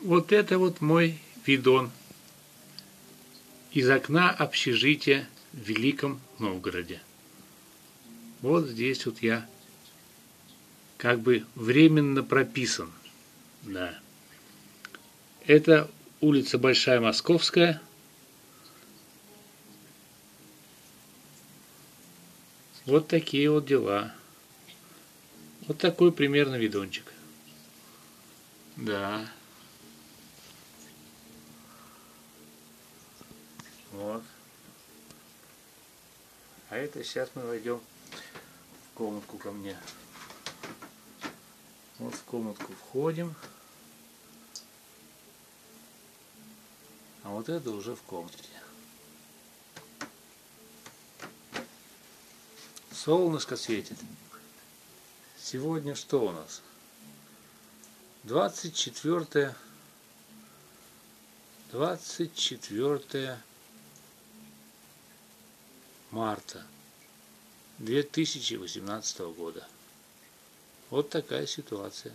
Вот это вот мой видон из окна общежития в Великом Новгороде. Вот здесь вот я как бы временно прописан. Да. Это улица Большая Московская. Вот такие вот дела. Вот такой примерно видончик. Да. Вот. А это сейчас мы войдем в комнатку ко мне. Вот в комнатку входим. А вот это уже в комнате. Солнышко светит. Сегодня что у нас? 24 24 марта 2018 года. Вот такая ситуация.